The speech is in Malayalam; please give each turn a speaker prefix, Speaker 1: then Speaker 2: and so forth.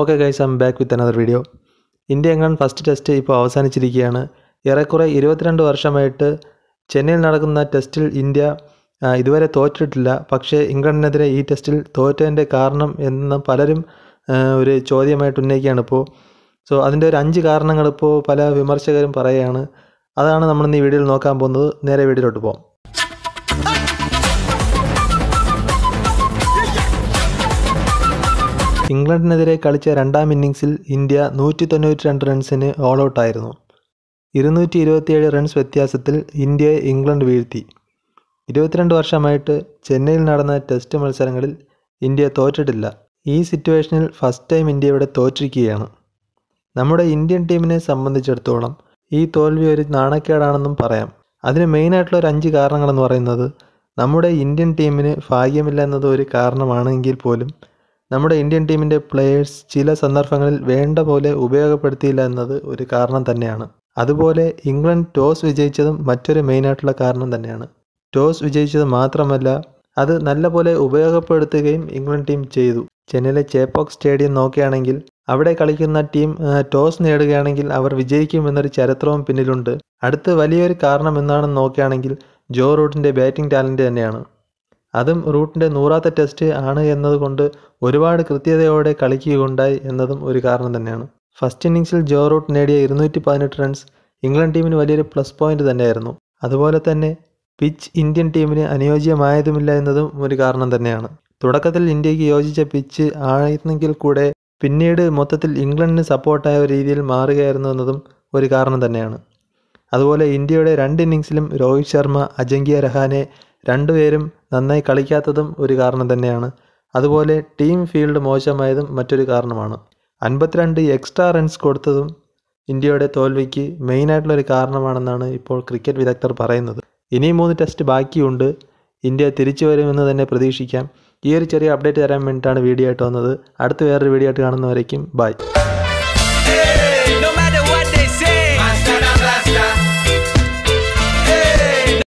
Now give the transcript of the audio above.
Speaker 1: Okay guys I'm back with another video India England first test ഇപ്പോൾ അവസാനിച്ചിരിക്കുകയാണ്. ഏറെക്കുറെ ഇരുപത്തിരണ്ട് വർഷമായിട്ട് ചെന്നൈയിൽ നടക്കുന്ന ടെസ്റ്റിൽ ഇന്ത്യ ഇതുവരെ തോറ്റിട്ടില്ല. പക്ഷേ ഇംഗ്ലണ്ടിനെതിരെ ഈ ടെസ്റ്റിൽ തോറ്റതിന്റെ കാരണം എന്ന് പലരും ഒരു ചോദ്യമായിട്ട് ഉന്നയിക്കുകയാണ് ഇപ്പോൾ. സോ അതിന്റെ ഒരു അഞ്ച് കാരണങ്ങൾ ഇപ്പോൾ പല വിമർശകരും പറയുകയാണ്. അതാണ് നമ്മൾ ഈ വീഡിയോയിൽ നോക്കാൻ പോകുന്നത്. നേരെ വീഡിയോയിലോട്ട് പോകാം ഇംഗ്ലണ്ടിനെതിരെ കളിച്ച രണ്ടാം ഇന്നിങ്സിൽ ഇന്ത്യ നൂറ്റി തൊണ്ണൂറ്റി രണ്ട് റൺസിന് ഓൾ ഔട്ടായിരുന്നു ഇരുന്നൂറ്റി ഇരുപത്തിയേഴ് റൺസ് വ്യത്യാസത്തിൽ ഇന്ത്യയെ ഇംഗ്ലണ്ട് വീഴ്ത്തി. ഇരുപത്തിരണ്ട് വർഷമായിട്ട് ചെന്നൈയിൽ നടന്ന ടെസ്റ്റ് മത്സരങ്ങളിൽ ഇന്ത്യ തോറ്റിട്ടില്ല. ഈ സിറ്റുവേഷനിൽ ഫസ്റ്റ് ടൈം ഇന്ത്യ ഇവിടെ തോറ്റിരിക്കുകയാണ്. നമ്മുടെ ഇന്ത്യൻ ടീമിനെ സംബന്ധിച്ചിടത്തോളം ഈ തോൽവി ഒരു നാണക്കേടാണെന്നും പറയാം. അതിന് മെയിനായിട്ടുള്ള ഒരു അഞ്ച് കാരണങ്ങളെന്ന് പറയുന്നത് നമ്മുടെ ഇന്ത്യൻ ടീമിന് ഭാഗ്യമില്ല എന്നത് ഒരു കാരണമാണെങ്കിൽ പോലും നമ്മുടെ ഇന്ത്യൻ ടീമിന്റെ പ്ലെയേഴ്സ് ചില സന്ദർഭങ്ങളിൽ വേണ്ട പോലെ ഉപയോഗപ്പെടുത്തിയില്ല എന്നത് ഒരു കാരണം തന്നെയാണ്. അതുപോലെ ഇംഗ്ലണ്ട് ടോസ് വിജയിച്ചതും മറ്റൊരു മെയിനായിട്ടുള്ള കാരണം തന്നെയാണ്. ടോസ് വിജയിച്ചത് മാത്രമല്ല അത് നല്ലപോലെ ഉപയോഗപ്പെടുത്തുകയും ഇംഗ്ലണ്ട് ടീം ചെയ്തു. ചെന്നൈയിലെ ചേപ്പോക്ക് സ്റ്റേഡിയം നോക്കുകയാണെങ്കിൽ അവിടെ കളിക്കുന്ന ടീം ടോസ് നേടുകയാണെങ്കിൽ അവർ വിജയിക്കുമെന്നൊരു ചരിത്രവും പിന്നിലുണ്ട്. അടുത്ത് വലിയൊരു കാരണം എന്താണെന്ന് നോക്കുകയാണെങ്കിൽ ജോ റൂട്ടിന്റെ ബാറ്റിംഗ് ടാലന്റ് തന്നെയാണ്. അതും റൂട്ടിന്റെ നൂറാത്ത ടെസ്റ്റ് ആണ് എന്നതുകൊണ്ട് ഒരുപാട് കൃത്യതയോടെ കളിക്കുകയുണ്ടായി എന്നതും ഒരു കാരണം തന്നെയാണ്. ഫസ്റ്റ് ഇന്നിങ്സിൽ ജോ റൂട്ട് നേടിയ ഇരുന്നൂറ്റി പതിനെട്ട് റൺസ് ഇംഗ്ലണ്ട് ടീമിന് വലിയൊരു പ്ലസ് പോയിന്റ് തന്നെയായിരുന്നു. അതുപോലെ തന്നെ പിച്ച് ഇന്ത്യൻ ടീമിന് അനുയോജ്യമായതുമില്ല എന്നതും ഒരു കാരണം തന്നെയാണ്. തുടക്കത്തിൽ ഇന്ത്യയ്ക്ക് യോജിച്ച പിച്ച് ആയിരുന്നെങ്കിൽ കൂടെ പിന്നീട് മൊത്തത്തിൽ ഇംഗ്ലണ്ടിന് സപ്പോർട്ടായ രീതിയിൽ മാറുകയായിരുന്നു എന്നതും ഒരു കാരണം തന്നെയാണ്. അതുപോലെ ഇന്ത്യയുടെ രണ്ട് ഇന്നിങ്സിലും രോഹിത് ശർമ്മ അജങ്കിയ രഹാനെ രണ്ടുപേരും നന്നായി കളിക്കാത്തതും ഒരു കാരണം തന്നെയാണ്. അതുപോലെ ടീം ഫീൽഡ് മോശമായതും മറ്റൊരു കാരണമാണ്. അൻപത്തിരണ്ട് എക്സ്ട്രാ റൺസ് കൊടുത്തതും ഇന്ത്യയുടെ തോൽവിക്ക് മെയിനായിട്ടുള്ള ഒരു കാരണമാണെന്നാണ് ഇപ്പോൾ ക്രിക്കറ്റ് വിദഗ്ധർ പറയുന്നത്. ഇനി മൂന്ന് ടെസ്റ്റ് ബാക്കിയുണ്ട്. ഇന്ത്യ തിരിച്ചു വരുമെന്ന് തന്നെ പ്രതീക്ഷിക്കാം. ഈ ഒരു ചെറിയ അപ്ഡേറ്റ് തരാൻ വേണ്ടിയിട്ടാണ് വീഡിയോ ആയിട്ട് വന്നത്. അടുത്ത വേറൊരു വീഡിയോ ആയിട്ട് കാണുന്നവരേക്കും ബൈ.